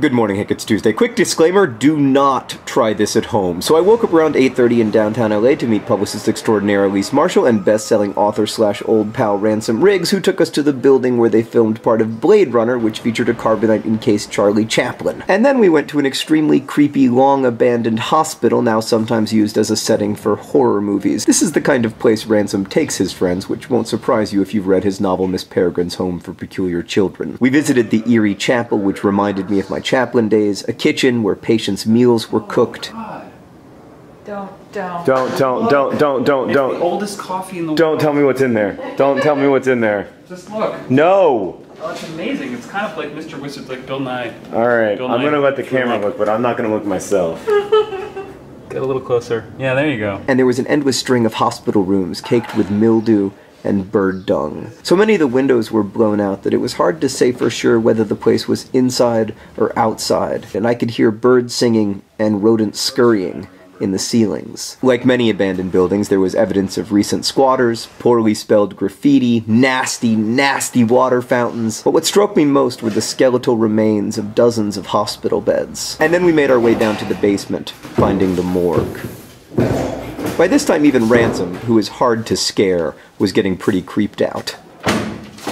Good morning, Hank. It's Tuesday. Quick disclaimer, do not try this at home. So I woke up around 8.30 in downtown LA to meet publicist extraordinaire Elise Marshall and best-selling author slash old pal Ransom Riggs, who took us to the building where they filmed part of Blade Runner, which featured a carbonite-encased Charlie Chaplin. And then we went to an extremely creepy, long-abandoned hospital, now sometimes used as a setting for horror movies. This is the kind of place Ransom takes his friends, which won't surprise you if you've read his novel Miss Peregrine's Home for Peculiar Children. We visited the eerie chapel, which reminded me of my chaplain days, a kitchen where patients' meals were oh cooked. Don't, don't. Don't, don't, don't, don't, don't, don't. oldest coffee in the Don't world. tell me what's in there. Don't tell me what's in there. Just look. No! Oh, it's amazing. It's kind of like Mr. Wizard, like Bill Nye. Alright, Bill I'm gonna let the camera look, but I'm not gonna look myself. Get a little closer. Yeah, there you go. and there was an endless string of hospital rooms caked with mildew and bird dung. So many of the windows were blown out that it was hard to say for sure whether the place was inside or outside, and I could hear birds singing and rodents scurrying in the ceilings. Like many abandoned buildings, there was evidence of recent squatters, poorly spelled graffiti, nasty, nasty water fountains. But what struck me most were the skeletal remains of dozens of hospital beds. And then we made our way down to the basement, finding the morgue. By this time, even Ransom, who is hard to scare, was getting pretty creeped out.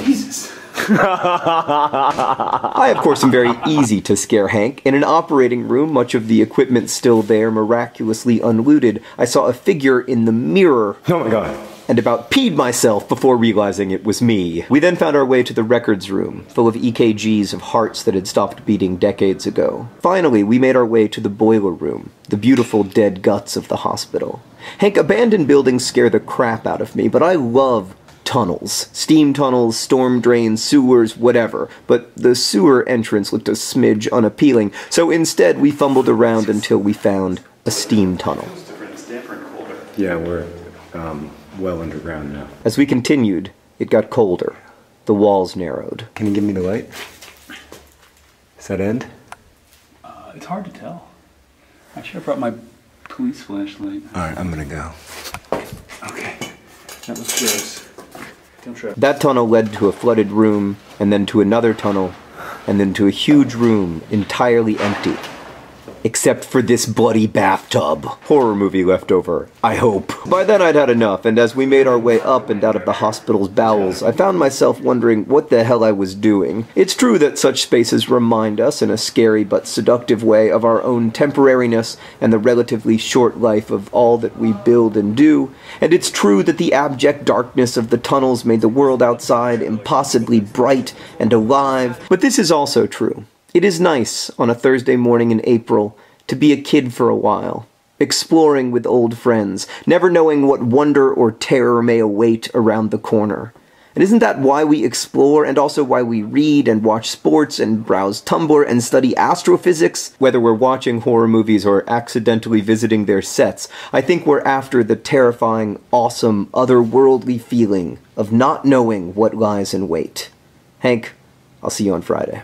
Jesus. I, of course, am very easy to scare Hank. In an operating room, much of the equipment still there, miraculously unlooted, I saw a figure in the mirror. Oh my god. And about peed myself before realizing it was me. We then found our way to the records room, full of EKGs of hearts that had stopped beating decades ago. Finally, we made our way to the boiler room, the beautiful dead guts of the hospital. Hank, abandoned buildings scare the crap out of me, but I love tunnels. Steam tunnels, storm drains, sewers, whatever. But the sewer entrance looked a smidge unappealing, so instead we fumbled around until we found a steam tunnel. It's different. It's different, colder. Yeah, we're um, well underground now. As we continued, it got colder. The walls narrowed. Can you give me the light? Does that end? Uh, it's hard to tell. I should have brought my police flashlight. All right, I'm gonna go. Okay. That was gross. Don't trip. That tunnel led to a flooded room, and then to another tunnel, and then to a huge room entirely empty. Except for this bloody bathtub. Horror movie leftover, I hope. By then I'd had enough, and as we made our way up and out of the hospital's bowels, I found myself wondering what the hell I was doing. It's true that such spaces remind us, in a scary but seductive way, of our own temporariness and the relatively short life of all that we build and do, and it's true that the abject darkness of the tunnels made the world outside impossibly bright and alive, but this is also true. It is nice, on a Thursday morning in April, to be a kid for a while, exploring with old friends, never knowing what wonder or terror may await around the corner. And isn't that why we explore and also why we read and watch sports and browse Tumblr and study astrophysics? Whether we're watching horror movies or accidentally visiting their sets, I think we're after the terrifying, awesome, otherworldly feeling of not knowing what lies in wait. Hank, I'll see you on Friday.